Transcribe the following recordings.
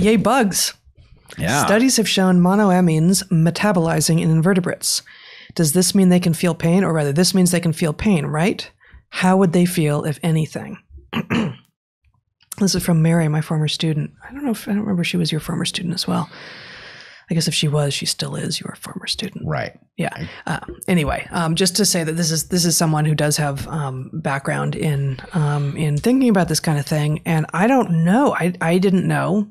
Yay, bugs. Yeah. Studies have shown monoamines metabolizing in invertebrates. Does this mean they can feel pain, or rather, this means they can feel pain, right? How would they feel, if anything? this is from Mary, my former student. I don't know if I don't remember if she was your former student as well. I guess if she was, she still is your former student. Right. Yeah. Uh, anyway, um, just to say that this is this is someone who does have um, background in um, in thinking about this kind of thing, and I don't know. I I didn't know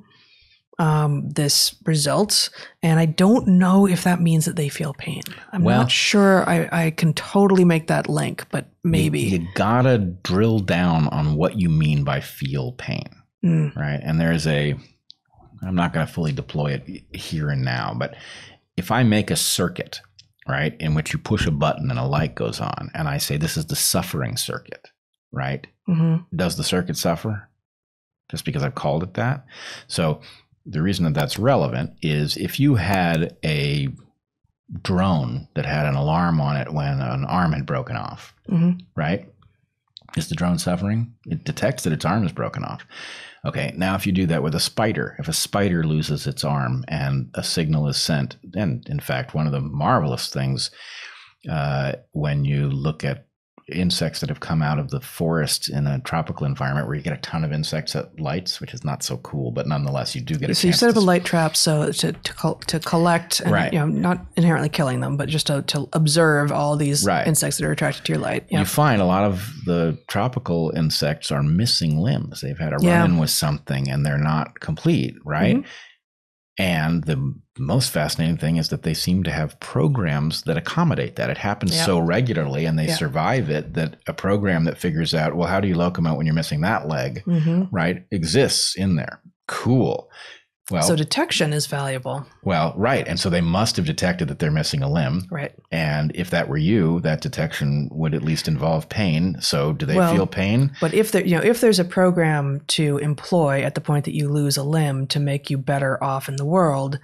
um, this results, and I don't know if that means that they feel pain. I'm Well- not sure. I I can totally make that link, but maybe. You gotta drill down on what you mean by feel pain. Mm. right? And there's a, I'm not going to fully deploy it here and now, but if I make a circuit, right, in which you push a button and a light goes on, and I say this is the suffering circuit, right? hmm Does the circuit suffer? Just because I've called it that? So the reason that that's relevant is if you had a drone that had an alarm on it when an arm had broken off, hmm right? Is the drone suffering? It detects that its arm is broken off. Okay, now if you do that with a spider, if a spider loses its arm and a signal is sent, and in fact, one of the marvelous things uh, when you look at insects that have come out of the forest in a tropical environment where you get a ton of insects at lights, which is not so cool, but nonetheless, you do get a So you set up a light trap so to to, col- to collect, and, Right. you know, not inherently killing them, but just to, to observe all these Right. insects that are attracted to your light. Yeah. You find a lot of the tropical insects are missing limbs. They've had a Yeah. run in with something and they're not complete, right? Mhm. And the most fascinating thing is that they seem to have programs that accommodate that. It happens Yeah. so regularly and they Yeah. survive it that a program that figures out, well, how do you locomote when you're missing that leg, hmm right, exists in there. Cool. Well, So detection is valuable, well, right. And so they must have detected that they're missing a limb. right? And if that were you, that detection would at least involve pain. So do they Well- feel pain? But if there, you know, if there's a program to employ at the point that you lose a limb to make you better off in the world,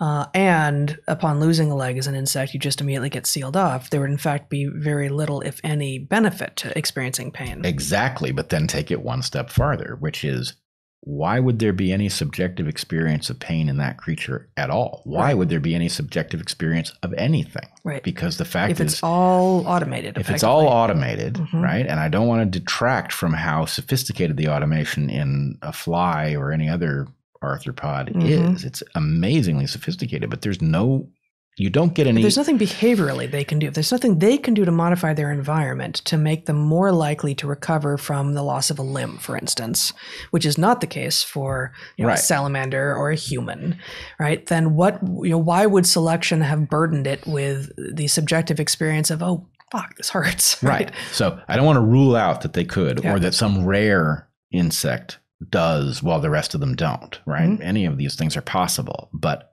uh, and upon losing a leg as an insect, you just immediately get sealed off, there would in fact be very little, if any, benefit to experiencing pain. Exactly. But then take it one step farther, which is why would there be any subjective experience of pain in that creature at all? Why Right. would there be any subjective experience of anything? Right. Because the fact If is, it's all automated, if it's all automated, Mhm. right? And I don't want to detract from how sophisticated the automation in a fly or any other arthropod Mhm. is. It's amazingly sophisticated, but there's no, you don't get any. there's nothing behaviorally they can do. There's nothing they can do to modify their environment to make them more likely to recover from the loss of a limb, for instance, which is not the case for you know, Right. a salamander or a human, right? Then what? You know, why would selection have burdened it with the subjective experience of oh fuck this hurts, Right. So I don't want to rule out that they could Yeah. or that some rare insect does while the rest of them don't, right? Mhm. Any of these things are possible. But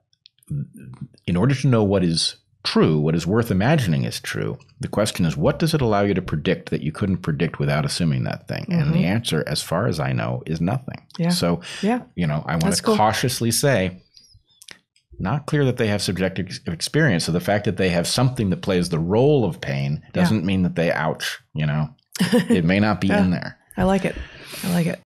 in order to know what is true, what is worth imagining is true, the question is what does it allow you to predict that you couldn't predict without assuming that thing? And the mm-hmm. answer, as far as I know, is nothing. Yeah. So, Yeah. you know, I want to cool. cautiously say, not clear that they have subjective experience. So the fact that they have something that plays the role of pain doesn't mean that they ouch, you know. It may not be Yeah. in there. I like it. I like it.